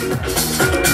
Well,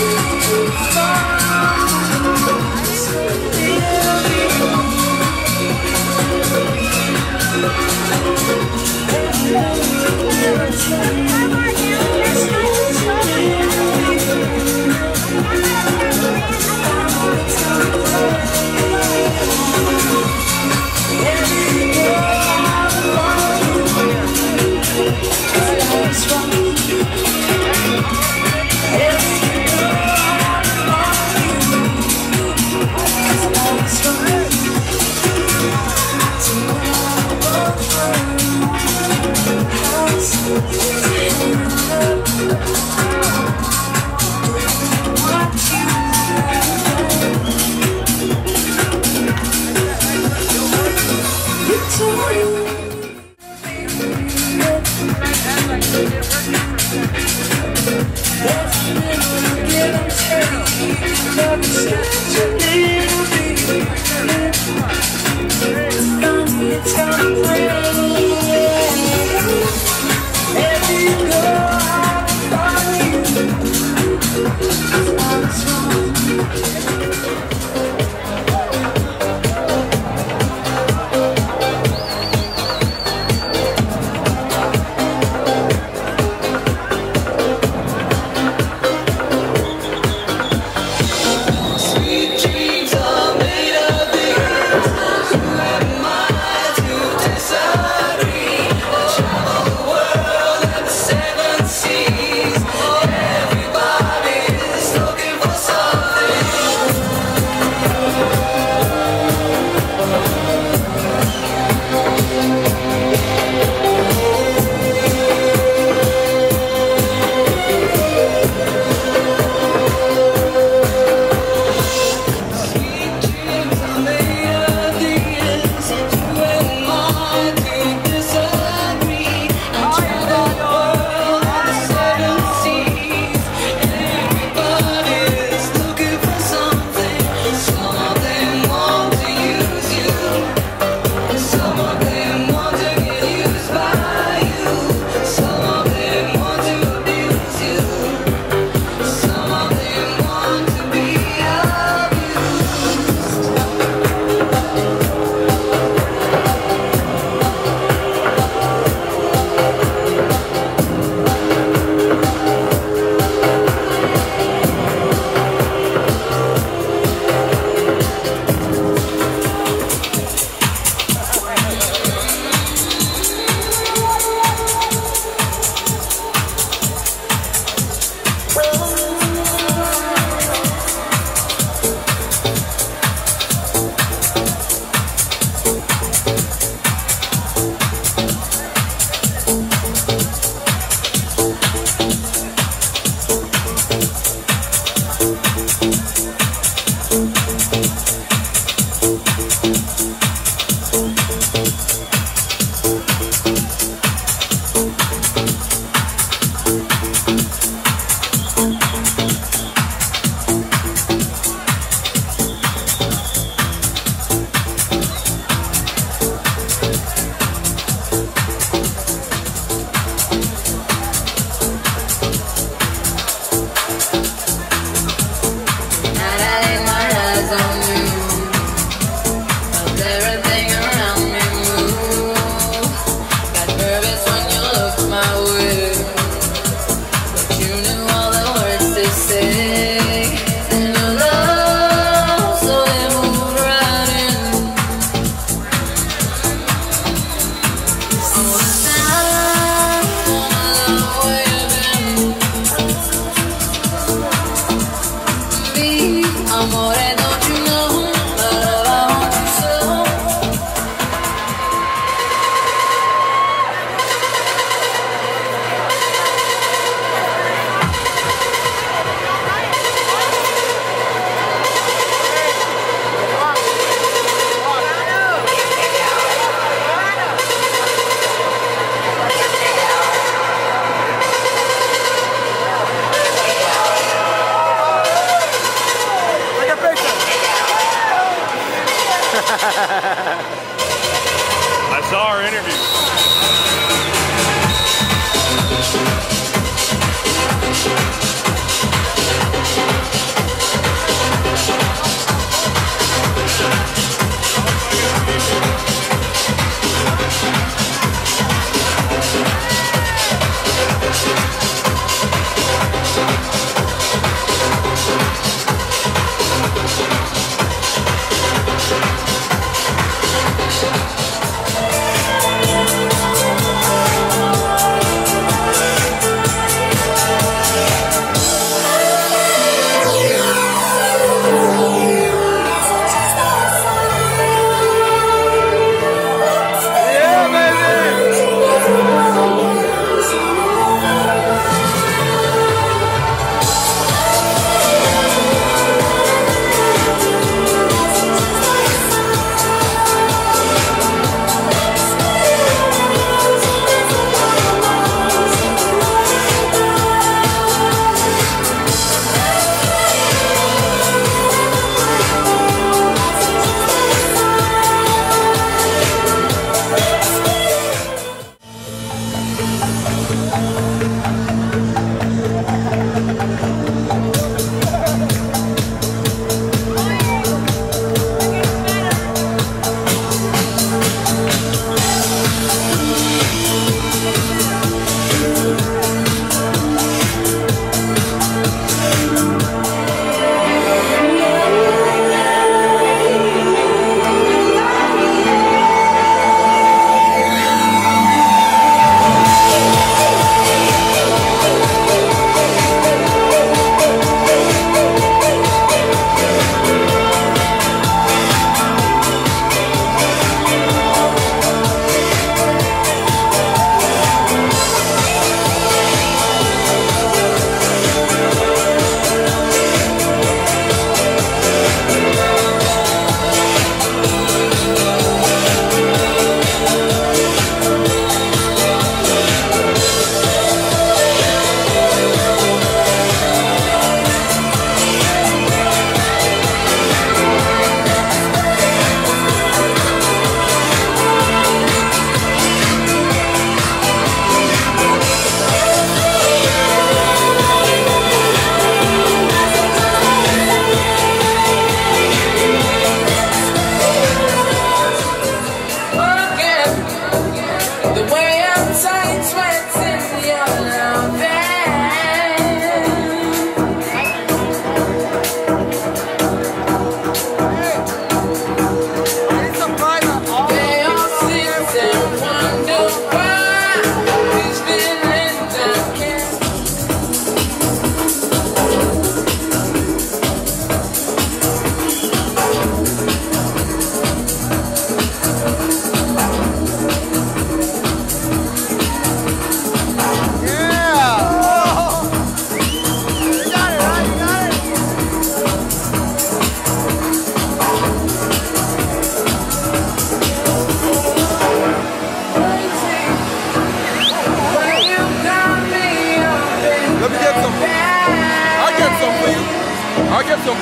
to, you to,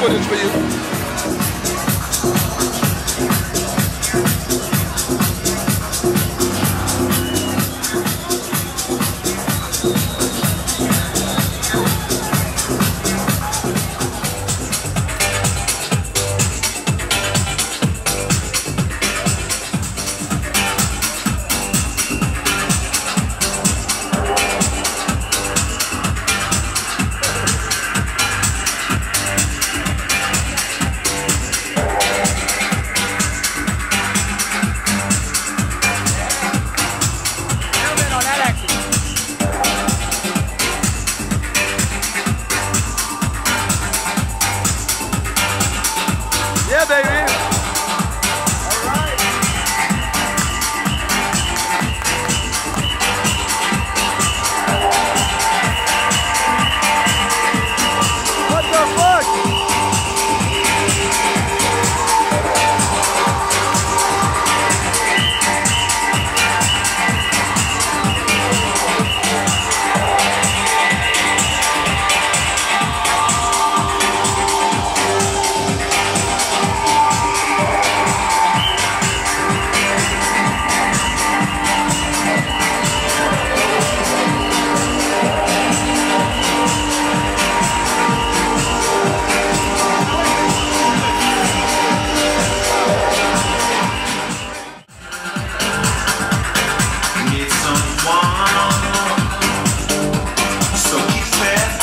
footage for you.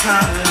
time